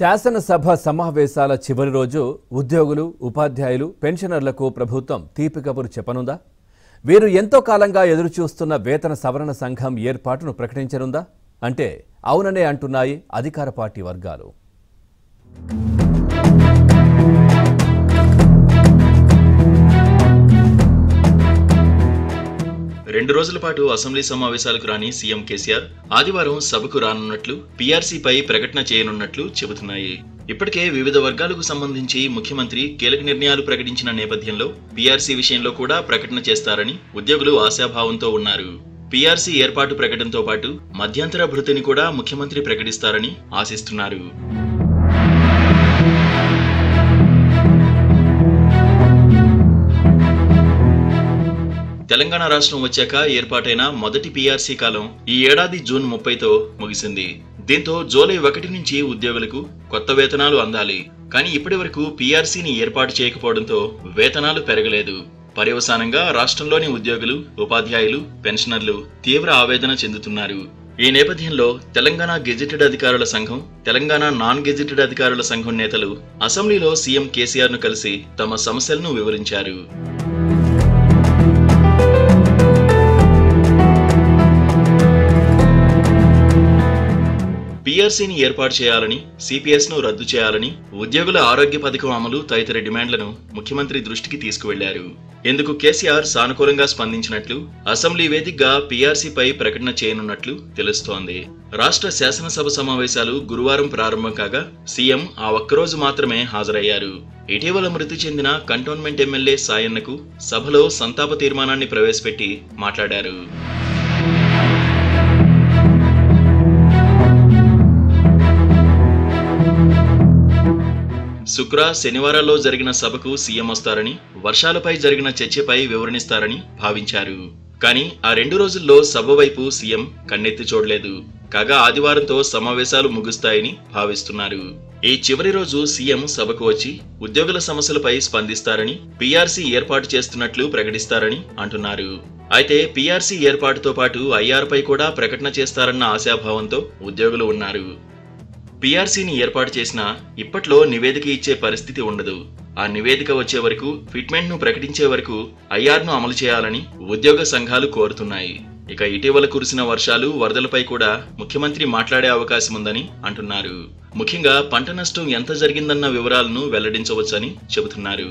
శాసనసభ సమావేశాల చివరి రోజు ఉద్యోగులు ఉపాధ్యాయులు పెన్షనర్లకు ప్రభుత్వం తీపి కబురు చెప్పనుందా? వీరు ఎంతో కాలంగా ఎదురుచూస్తున్న వేతన సవరణ సంఘం ఏర్పాటును ప్రకటించనుందా? అంటే అవుననే అంటున్నాయి అధికార పార్టీ వర్గాలు. రెండు రోజుల పాటు అసెంబ్లీ సమావేశాలకు రాని సీఎం కేసీఆర్ ఆదివారం సభకు రానున్నట్లు పీఆర్సీపై ప్రకటన చేయనున్నట్లు చెబుతున్నాయి. ఇప్పటికే వివిధ వర్గాలకు సంబంధించి ముఖ్యమంత్రి కీలక నిర్ణయాలు ప్రకటించిన నేపథ్యంలో పీఆర్సీ విషయంలో కూడా ప్రకటన చేస్తారని ఉద్యోగులు ఆశాభావంతో ఉన్నారు. పీఆర్సీ ఏర్పాటు ప్రకటనతో పాటు మధ్యంతర భృతిని కూడా ముఖ్యమంత్రి ప్రకటిస్తారని ఆశిస్తున్నారు. తెలంగాణ రాష్ట్రం వచ్చాక ఏర్పాటైన మొదటి పీఆర్సీ కాలం ఈ ఏడాది జూన్ ముప్పైతో ముగిసింది. దీంతో జూలై ఒకటి నుంచి ఉద్యోగులకు కొత్త వేతనాలు అందాలి. కానీ ఇప్పటి వరకు పీఆర్సీని ఏర్పాటు చేయకపోవడంతో వేతనాలు పెరగలేదు. పర్యవసానంగా రాష్ట్రంలోని ఉద్యోగులు ఉపాధ్యాయులు పెన్షనర్లు తీవ్ర ఆవేదన చెందుతున్నారు. ఈ నేపథ్యంలో తెలంగాణ గెజిటెడ్ అధికారుల సంఘం తెలంగాణ నాన్ గెజిటెడ్ అధికారుల సంఘం నేతలు అసెంబ్లీలో సీఎం కేసీఆర్ను కలిసి తమ సమస్యలను వివరించారు. పీఆర్సీని ఏర్పాటు చేయాలని సిపిఎస్ను రద్దు చేయాలని ఉద్యోగుల ఆరోగ్య పథకం అమలు తదితర డిమాండ్లను ముఖ్యమంత్రి దృష్టికి తీసుకువెళ్ళారు. ఇందుకు కేసీఆర్ సానుకూలంగా స్పందించినట్లు అసెంబ్లీ వేదికగా పీఆర్సీపై ప్రకటన చేయనున్నట్లు తెలుస్తోంది. రాష్ట్ర శాసనసభ సమావేశాలు గురువారం ప్రారంభం కాగా సీఎం ఆ ఒక్కరోజు మాత్రమే హాజరయ్యారు. ఇటీవల మృతి చెందిన కంటోన్మెంట్ ఎమ్మెల్యే సాయన్నకు సభలో సంతాప తీర్మానాన్ని ప్రవేశపెట్టి మాట్లాడారు. శుక్ర శనివారాల్లో జరిగిన సభకు సీఎం వస్తారని వర్షాలపై జరిగిన చర్చపై వివరణిస్తారని భావించారు. కానీ ఆ రెండు రోజుల్లో సభ వైపు సీఎం కన్నెత్తి చూడలేదు. కాగా ఆదివారంతో సమావేశాలు ముగుస్తాయని భావిస్తున్నారు. ఈ చివరి రోజు సీఎం సభకు వచ్చి ఉద్యోగుల సమస్యలపై స్పందిస్తారని పీఆర్సీ ఏర్పాటు చేస్తున్నట్లు ప్రకటిస్తారని అంటున్నారు. అయితే పీఆర్సీ ఏర్పాటుతో పాటు ఐఆర్పై కూడా ప్రకటన చేస్తారన్న ఆశాభావంతో ఉద్యోగులు ఉన్నారు. పీఆర్సీని ఏర్పాటు చేసినా ఇప్పట్లో నివేదిక ఇచ్చే పరిస్థితి ఉండదు. ఆ నివేదిక వచ్చే వరకు ఫిట్మెంట్ను ప్రకటించే వరకు ఐఆర్ను అమలు చేయాలని ఉద్యోగ సంఘాలు కోరుతున్నాయి. ఇక ఇటీవల కురిసిన వర్షాలు వరదలపై కూడా ముఖ్యమంత్రి మాట్లాడే అవకాశం ఉందని అంటున్నారు. ముఖ్యంగా పంట నష్టం ఎంత జరిగిందన్న వివరాలను వెల్లడించవచ్చని చెబుతున్నారు.